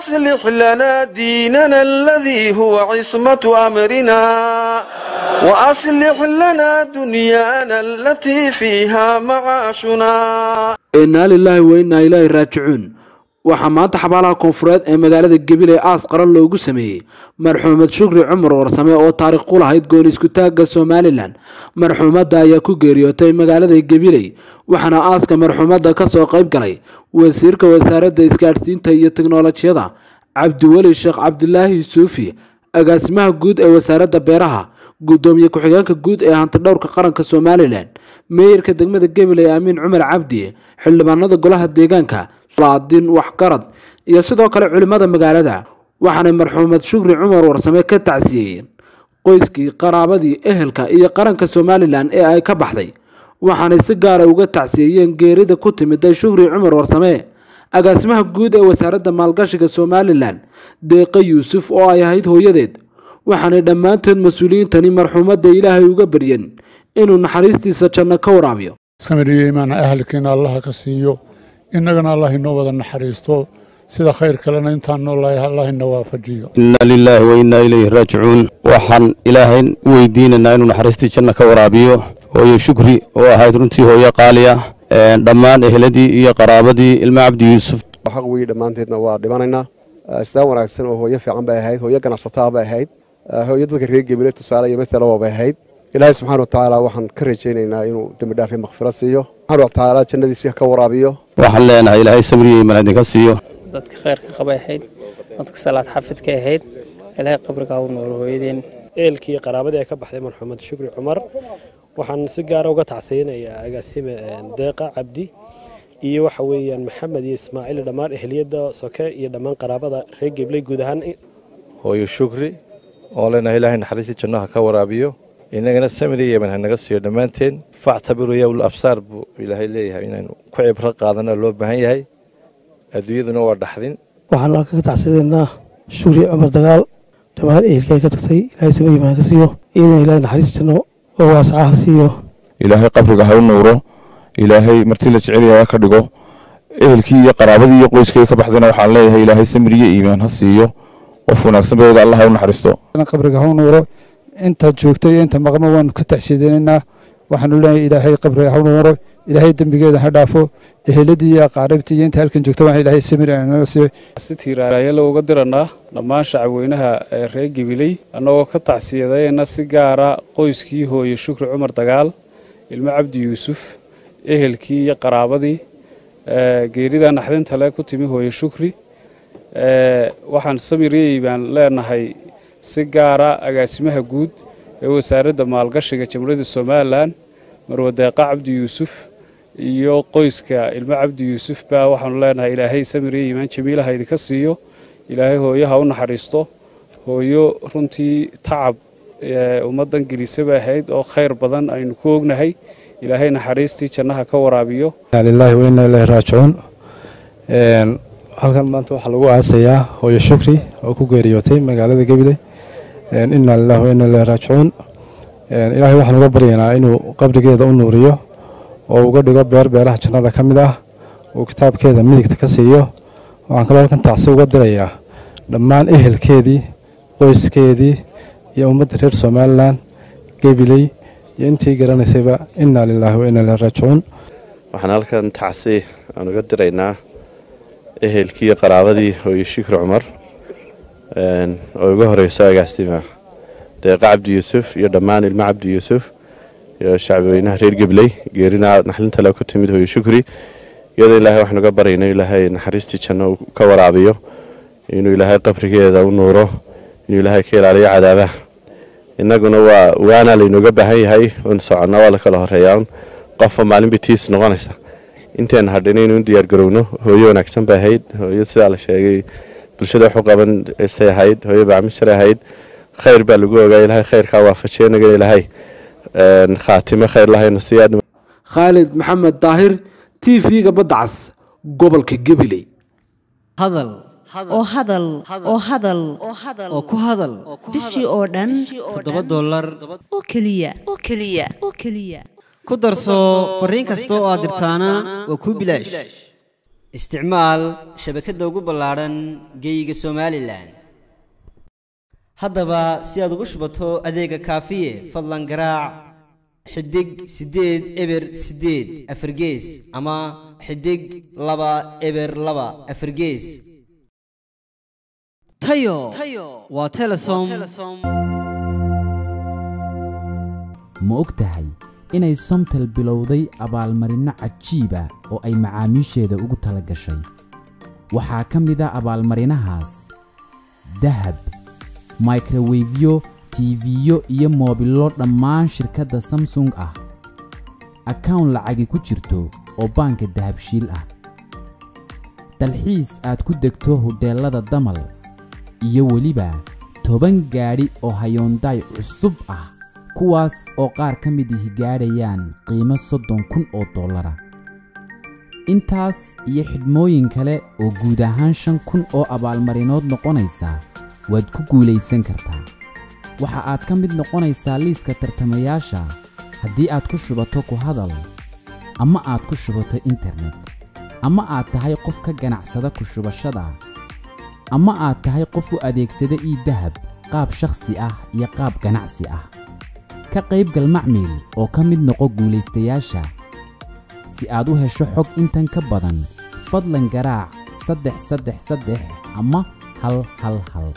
وأصلح لنا ديننا الذي هو عصمة أمرنا. وأصلح لنا دنيانا التي فيها معاشنا. lilaahi wa innaa ilaahi raajicuun waxaa maanta xabaalaha koonfureed ee magaalada gabiley aas qaran loogu sameeyey. Marxuumad shukri cumar warsame oo taariikh ku lahayd gooni iskutaagga somalilan marxuumadda ayaa ku geeriyootay magaalada gabiley waxaana aaska marxuumadda ka soo qayb galay wasiirka wasaaradda isgaadhsiinta iyo tiknolojiyada cabdiweli sheekh cabdilaahi suufi. Agaasimaha guud ee wasaaradda beeraha gudoomiye ku-xigeenka guud ee hantidhowrka qaranka somalilan meeyarka degmada gabiley amiin cumar cabdi xildhibaanada golaha deegaanka sulaadiin waxgarad iyo sidoo kale culimada magaalada waxaanay marxuumad shukri cumar warsame ka tacsiyeyeen qoyskii qaraabadii ehelka iyo qaranka somalilan ee ay ka baxday. Waxaanay si gaara uga tacsiyeeyeen geerida ku timiday shukri cumar warsame agaasimaha guud ee wasaaradda maalgashiga somalilan deeqa yuusuf oo ay ahayd hooyadeed. Waxaanay dhammaantood mas'uuliyiintani marxuumadda ilaahay uga baryeen inuu naxariistiisa janno ka waraabiyo. Samiriyo imaana ahalkiina allaha ka siiyo innagana allah inoo wada naxariisto sida khayr kalena intaan noolahay allah ina waafajiyo. Inna lilaahi wa innaa ilayhi raajicuun. Waxaan ilaahay u weydiinaynaa inuu naxariistii janno ka waraabiyo. Hooyo shukri oo ahayd runtii hooyo qaali ah dhammaan eheladii iyo qaraabadii ilma cabdi yuusuf. Xaq weeye dhammaanteedna waa dhimanaynaa. Islaan wanaagsan oo hooyo fiican bay ahayd hooyo ganacsataa bay ahayd. Hooyo dadka reer gebile tusaale iyo matala bay ahayd. Ilaahay subxaana watacaala waxaan ka rajaynaynaa inuu dembi dhaaf iyo makfiro siiyo watacaala jannadiisi ka waraabiyo. Waxaan leenahay ilaahay samriyo iman idinka siiyo. Dadka khayrka qabay ahayd dadka salaad xafidka ahayd ilaahay qabriga u nool hooyadeen. Eelkii qaraabadii ay ka baxday marxuumad shukri cumar waxaan si gaara uga tacsayinayaa agaasime deeqa cabdi iyo waxa weeyaan maxamed iyo ismaaciil dhammaan ehliyadda soke iyo dhammaan qaraabada reer gebley guud ahaan. Hooyo shukri oo leenahay ilaahay naxariistii jannaha ka waraabiyo inagana samiri yeman hanaga siiyo dhammaanteen. Factabiru yowl absaar buu ilaahay leeyahay inaynu ku cibro qaadana loo baahan yahay. Adduunyaduna waa dhaxdin. Waxaan halka ka tacsadaynaa shukri cumar dagaal. Dhammaan ehelkii ay ka tagtay ilaahay samiri yeman haka siiyo. Iyadana ilaahay naxariis janno oo waasaca ha siiyo. Ilaahay qabriga ha u nuuro. Ilaahay marti la jecel yahay ka dhigo. Ehelkii iyo qaraabadii iyo qoyskii ka baxdayna waxaan leeyahay ilaahay samiriyo iimaan ha siiyo. Qof wanaagsan badeeda allah ha u naxariisto. Qabriga ha u nuuro inta joogta iyo inta maqmo waanu ka tacshiidinaynaa waxaanu leenahay ilaahay qabriga ha u nuuro ilaahay dembigeeda ha dhaafo. Eheladii iyo aqaaribtii iyo inta halkan joogta waxaan ilaahay samir naga siiyo si tiiraayalo uga diranaa dhammaan shacabweynaha ee reer gibiley annagoo ka tacsiyadayna si gaara qoyskii hooye shukri cumar dagaal ilmo cabdi yuusuf ehelkii iyo qaraabadii geerida naxdinta le ku timi hooye shukri. Waxaan samiriyey baan leenahay si gaara agaasimaha guud ee wasaaradda maalgashiga jamhuuriyadda somalilan marwadeeqa cabdi yuusuf iyo qoyska ilmo cabdi yuusuf baa waxaanu leenahay ilaahay samiriya iimaan jamiilaha idinka siiyo. Ilaahay hooyaha u naxariisto hooyo runtii tacab ummaddan gelisa bay ahayd oo khayr badan aynu ku ognahay. Ilaahay naxariistii jannaha ka waraabiyo. Lilaahi wa inna ilaahi raajicuun. Halkan maanta waxaa lagu aasayaa hooyo shukri oo ku geeriyootay magaalada gabiley inna lillahi wa inna ilaahi raajicuun ilaahay waxaan uga baryaynaa inuu qabrigeeda u nuuriyo oo uga dhigo beer beeraha jannada ka mid ah uu kitaabkeeda midigta ka siiyo. Waxaan kaloo halkan tacsi uga dirayaa dhammaan ehelkeedii qoyskeedii iyo ummadda reer somalilan gabiley iyo intii garanaysayba inna lilaahi wa inna ilaahi raajicuun waxaan halkan tacsi aan uga diraynaa ehelkii iyo qaraabadii hooyo shukri cumar oo uga horeyso agaastima deeqa cabdi yuusuf iyo dhammaan ilmo cabdi yuusuf iyo shacbweynaha reer gebley geerina naxlinta le ku timid hooyo shukri. Iyadoo ilaahay waxaan uga baryayno ilaahay naxariistii janno ka waraabiyo inuu ilaahay qabrigeeda u nuuro inuu ilaahay ka ilaaliyo cadaabaha innaguna waa waana laynooga baahan yahay un soconna waa la kala horeeyaa qofba maalinba tiis noqonaysa. Intaan hadhina inuu diyaar garowno hooyo wanaagsan bay ahayd hooyo sidaa la sheegay bulshada waxu qaban isay ahayd hooyo bacmishar ahayd. Khayr baa lagu ogaa ilaahay khayrkaa waafajiya inagana ilaahay. Khaatime khayr lahayna siiyaa khaalid maxamed daahir t v-ga badda cas gobolka gabiley hadal oo hadal oo hadal. Oo ku hadal. Bishii oo dhan. Toddoba dollar. Oo keliya oo keliya oo keliya. Ku darso fariin kasta oo aad dirtaana waa kuu bilaash isticmaal shabakadda ugu ballaadhan geeyiga somalilan. Haddaba si aad ugu shubato adeega kaafiye fadlan garaac xidig siddeed eber siddeed afargees ama xidig laba eber laba afargees tayo! Waa telesom. Ma og tahay inay somtel bilowday abaalmarinno cajiib ah oo ay macaamiisheeda ugu tala gashay. Waxaa ka mid a abaalmarinahaas dahab microwefyo tiifiyo iyo moobillo dhammaan shirkadda samsung ah. Akawn lacagi ku jirto oo baanka dahabshiil ah. Dalxiis aad ku degto hodheellada damal iyo weliba toban gaadhi oo hayoondaay cusub ah kuwaas oo qaar ka mid ihi gaadhayaan qiimo soddon kun oo dollara. Intaas iyo xidhmooyin kale oo guud ahaan shan kun oo abaalmarinood noqonaysa waad ku guulaysan kartaa. Waxa aad ka mid noqonaysaa liiska tartamayaasha haddii aad ku shubato ku hadal ama aad ku shubato internet ama aad tahay qof ka ganacsada ku shubashada ama aad tahay qof u adeegsada ii dahab qaab shakhsi ah iyo qaab ganacsi ah ka qaybgal macmiil oo ka mid noqo guulaystayaasha. Si aad u hesho xog intan ka badan fadlan garaac saddex saddex saddex ama hal hal hal